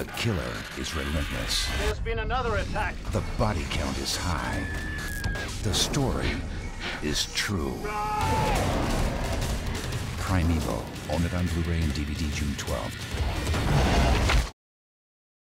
The killer is relentless. There's been another attack. The body count is high. The story is true. Primeval. Own it on Blu-ray and DVD June 12th.